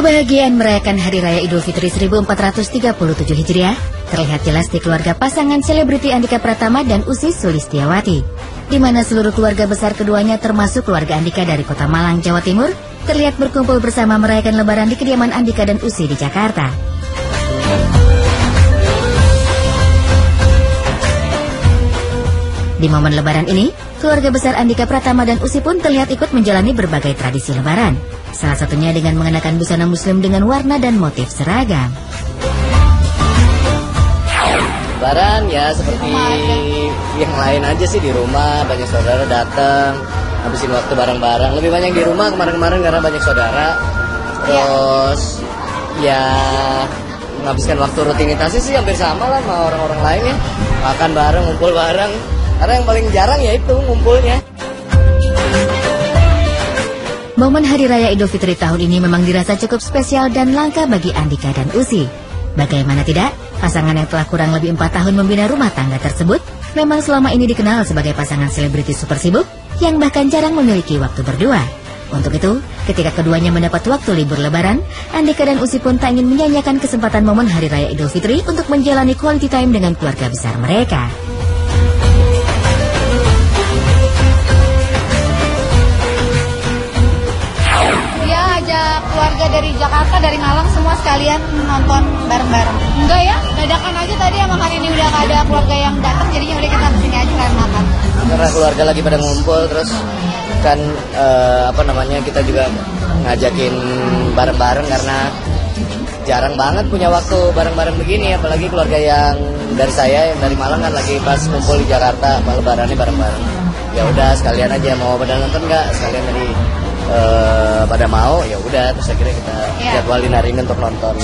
Kebahagiaan merayakan Hari Raya Idul Fitri 1437 Hijriah terlihat jelas di keluarga pasangan selebriti Andika Pratama dan Usi Sulistiawati, di mana seluruh keluarga besar keduanya termasuk keluarga Andika dari kota Malang, Jawa Timur, terlihat berkumpul bersama merayakan lebaran di kediaman Andika dan Usi di Jakarta. Di momen lebaran ini, keluarga besar Andika Pratama dan Usi pun terlihat ikut menjalani berbagai tradisi lebaran. Salah satunya dengan mengenakan busana muslim dengan warna dan motif seragam. Lebaran ya seperti yang lain aja sih di rumah, banyak saudara datang, habisin waktu bareng-bareng. Lebih banyak di rumah kemarin-kemarin karena banyak saudara. Terus ya menghabiskan waktu rutinitasnya sih hampir sama lah sama orang-orang lain ya. Makan bareng, ngumpul bareng. Karena yang paling jarang ya itu ngumpulnya. Momen Hari Raya Idul Fitri tahun ini memang dirasa cukup spesial dan langka bagi Andika dan Usi. Bagaimana tidak, pasangan yang telah kurang lebih empat tahun membina rumah tangga tersebut memang selama ini dikenal sebagai pasangan selebriti super sibuk yang bahkan jarang memiliki waktu berdua. Untuk itu, ketika keduanya mendapat waktu libur lebaran, Andika dan Usi pun tak ingin menyanyiakan kesempatan momen Hari Raya Idul Fitri untuk menjalani quality time dengan keluarga besar mereka. Keluarga dari Jakarta, dari Malang semua sekalian nonton bareng-bareng. Enggak ya, dadakan aja tadi emang hari ini udah gak ada keluarga yang datang, jadinya udah kita ke sini aja kalian makan. Karena keluarga lagi pada ngumpul, terus kan uh, apa namanya kita juga ngajakin bareng-bareng karena jarang banget punya waktu bareng-bareng begini apalagi keluarga yang dari saya yang dari Malang kan lagi pas ngumpul di Jakarta lebarannya bareng-bareng ya udah sekalian aja mau pada nonton nggak sekalian tadi uh, pada mau ya udah terus akhirnya kita yeah. jadwalin hari ini untuk nonton.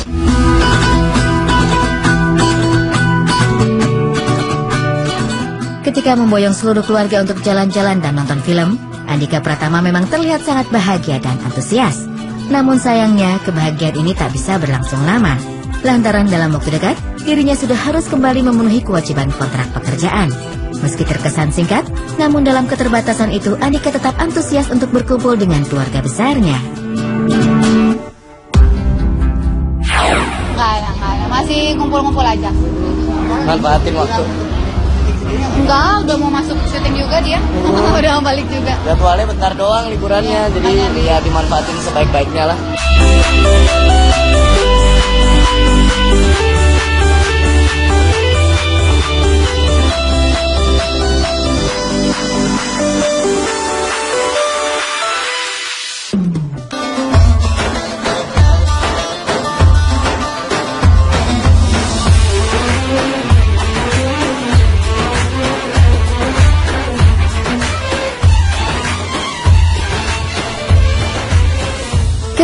Ketika memboyong seluruh keluarga untuk jalan-jalan dan nonton film, Andika Pratama memang terlihat sangat bahagia dan antusias. Namun sayangnya, kebahagiaan ini tak bisa berlangsung lama. Lantaran dalam waktu dekat, dirinya sudah harus kembali memenuhi kewajiban kontrak pekerjaan. Meski terkesan singkat, namun dalam keterbatasan itu Andika tetap antusias untuk berkumpul dengan keluarga besarnya. Enggak enggak. Masih kumpul-kumpul aja. Manfaatin waktu. Enggak, udah mau masuk syuting juga dia. Hmm. udah mau balik juga. Jadwalnya bentar doang liburannya, ya, jadi ya dimanfaatin sebaik-baiknya lah.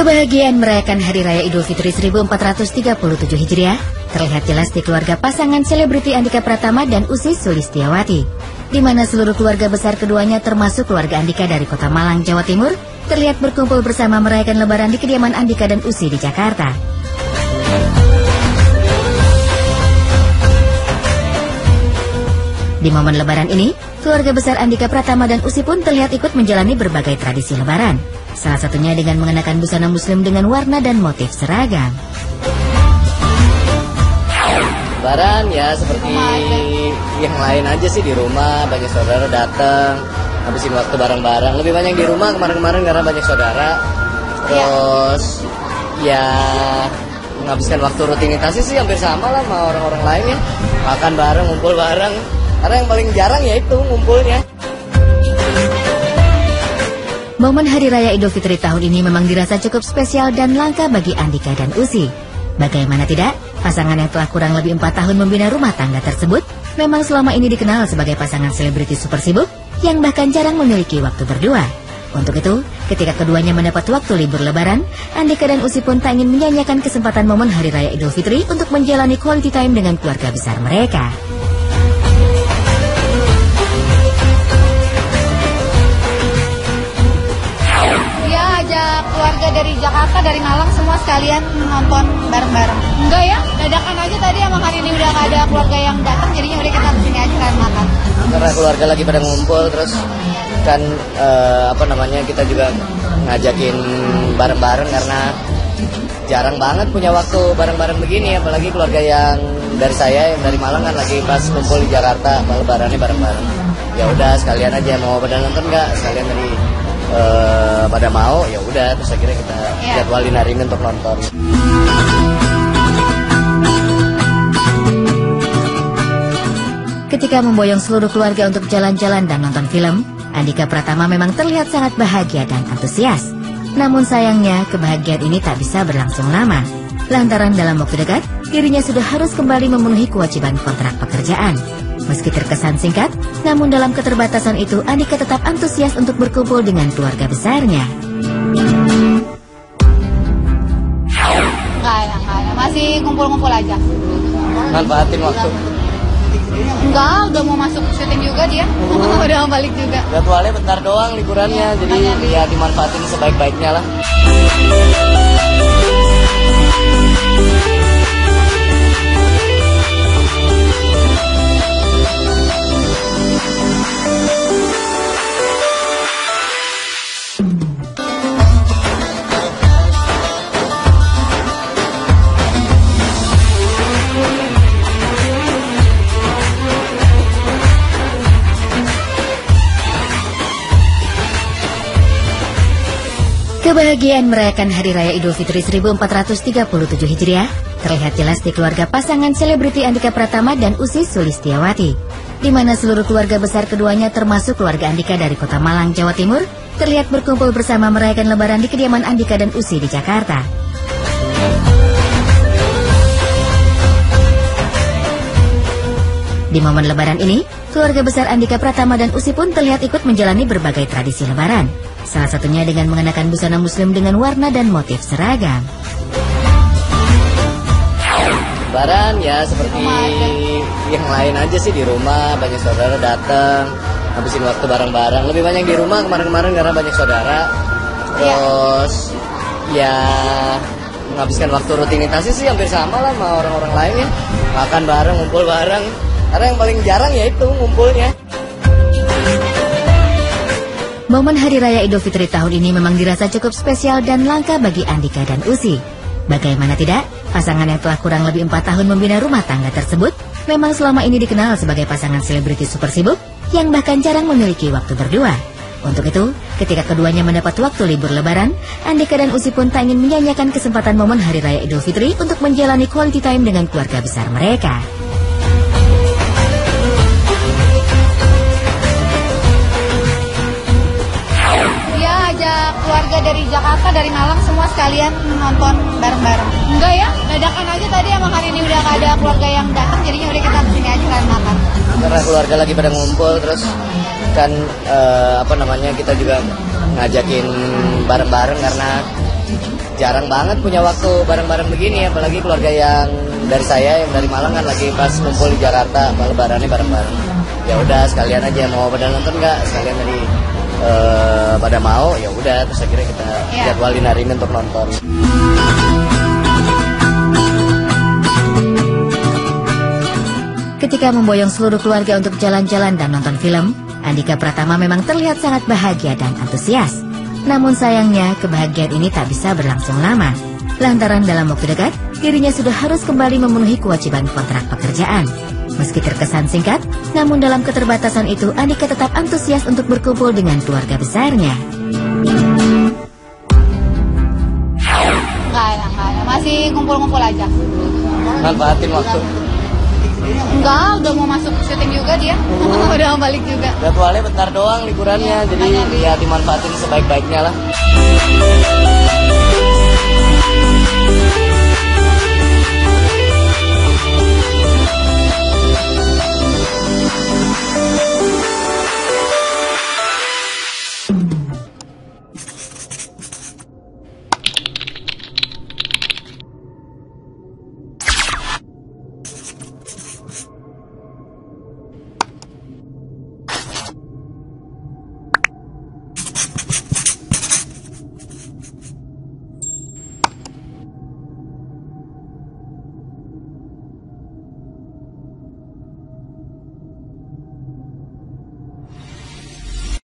Kebahagiaan merayakan Hari Raya Idul Fitri 1437 Hijriah terlihat jelas di keluarga pasangan selebriti Andika Pratama dan Usi Sulistiawati, di mana seluruh keluarga besar keduanya termasuk keluarga Andika dari kota Malang, Jawa Timur, terlihat berkumpul bersama merayakan lebaran di kediaman Andika dan Usi di Jakarta. Di momen lebaran ini, keluarga besar Andika Pratama dan Usi pun terlihat ikut menjalani berbagai tradisi lebaran. Salah satunya dengan mengenakan busana muslim dengan warna dan motif seragam. Lebaran ya seperti yang lain aja sih di rumah, banyak saudara datang, habisin waktu bareng-bareng. Lebih banyak di rumah kemarin-kemarin karena banyak saudara. Terus ya menghabiskan waktu rutinitasnya sih hampir sama lah sama orang-orang lain ya. Makan bareng, ngumpul bareng. Karena yang paling jarang ya itu ngumpulnya. Momen Hari Raya Idul Fitri tahun ini memang dirasa cukup spesial dan langka bagi Andika dan Usi. Bagaimana tidak, pasangan yang telah kurang lebih empat tahun membina rumah tangga tersebut memang selama ini dikenal sebagai pasangan selebriti super sibuk yang bahkan jarang memiliki waktu berdua. Untuk itu, ketika keduanya mendapat waktu libur lebaran, Andika dan Usi pun tak ingin menyanyiakan kesempatan momen Hari Raya Idul Fitri untuk menjalani quality time dengan keluarga besar mereka. Dari Jakarta, dari Malang semua sekalian nonton bareng-bareng. Enggak ya, dadakan aja tadi emang hari ini udah gak ada keluarga yang datang, jadinya udah kita ke sini aja kalian makan. Karena keluarga lagi pada ngumpul, terus kan uh, apa namanya kita juga ngajakin bareng-bareng karena jarang banget punya waktu bareng-bareng begini apalagi keluarga yang dari saya yang dari Malang kan lagi pas kumpul di Jakarta lebarannya bareng-bareng ya udah sekalian aja mau pada nonton nggak sekalian tadi eh, pada mau ya udah terus akhirnya kita Iya. jadwalin hari ini untuk nonton Ketika memboyong seluruh keluarga untuk jalan-jalan dan nonton film, Andika Pratama memang terlihat sangat bahagia dan antusias. Namun sayangnya, kebahagiaan ini tak bisa berlangsung lama. Lantaran dalam waktu dekat, dirinya sudah harus kembali memenuhi kewajiban kontrak pekerjaan. Meski terkesan singkat, namun dalam keterbatasan itu Andika tetap antusias untuk berkumpul dengan keluarga besarnya. Enggak ya, enggak ya. Masih kumpul-kumpul aja. manfaatin waktu Enggak, udah mau masuk syuting juga dia. udah mau balik juga. jadwalnya bentar doang liburannya jadi ya dimanfaatin sebaik-baiknya lah Kebahagiaan merayakan Hari Raya Idul Fitri 1437 Hijriah terlihat jelas di keluarga pasangan selebriti Andika Pratama dan Usi Sulistiawati, di mana seluruh keluarga besar keduanya termasuk keluarga Andika dari kota Malang, Jawa Timur, terlihat berkumpul bersama merayakan Lebaran di kediaman Andika dan Usi di Jakarta. Di momen Lebaran ini, keluarga besar Andika Pratama dan Usi pun terlihat ikut menjalani berbagai tradisi Lebaran. Salah satunya dengan mengenakan busana muslim dengan warna dan motif seragam. Lebaran ya seperti yang lain aja sih di rumah banyak saudara datang habisin waktu bareng-bareng. Lebih banyak di rumah kemarin-kemarin karena banyak saudara. Terus ya menghabiskan waktu rutinitasnya sih hampir sama lah sama orang-orang lain ya. Makan bareng ngumpul bareng karena yang paling jarang ya itu ngumpulnya Momen Hari Raya Idul Fitri tahun ini memang dirasa cukup spesial dan langka bagi Andika dan Usi. Bagaimana tidak, pasangan yang telah kurang lebih empat tahun membina rumah tangga tersebut memang selama ini dikenal sebagai pasangan selebriti super sibuk yang bahkan jarang memiliki waktu berdua. Untuk itu, ketika keduanya mendapat waktu libur lebaran, Andika dan Usi pun tak ingin menyanyiakan kesempatan momen Hari Raya Idul Fitri untuk menjalani quality time dengan keluarga besar mereka. Keluarga dari Jakarta, dari Malang semua sekalian nonton bareng-bareng. Enggak ya, dadakan aja tadi emang hari ini udah gak ada keluarga yang datang, jadinya udah kita ke sini aja sekalian makan. karena keluarga lagi pada ngumpul terus kan eh, apa namanya kita juga ngajakin bareng-bareng karena jarang banget punya waktu bareng-bareng begini apalagi keluarga yang dari saya yang dari Malang kan lagi pas kumpul di Jakarta lebarannya bareng-bareng ya udah sekalian aja mau pada nonton nggak sekalian tadi eh, pada mau ya udah terus akhirnya kita Iya. jadwalin hari ini untuk nonton Ketika memboyong seluruh keluarga untuk jalan-jalan dan nonton film, Andika Pratama memang terlihat sangat bahagia dan antusias. Namun sayangnya, kebahagiaan ini tak bisa berlangsung lama. Lantaran dalam waktu dekat, dirinya sudah harus kembali memenuhi kewajiban kontrak pekerjaan. Meski terkesan singkat, namun dalam keterbatasan itu Andika tetap antusias untuk berkumpul dengan keluarga besarnya. Enggak ya, enggak ya. Masih kumpul-kumpul aja. manfaatin waktu Enggak, udah mau masuk syuting juga dia. udah mau balik juga. jadwalnya bentar doang liburannya jadi ya dimanfaatin sebaik-baiknya lah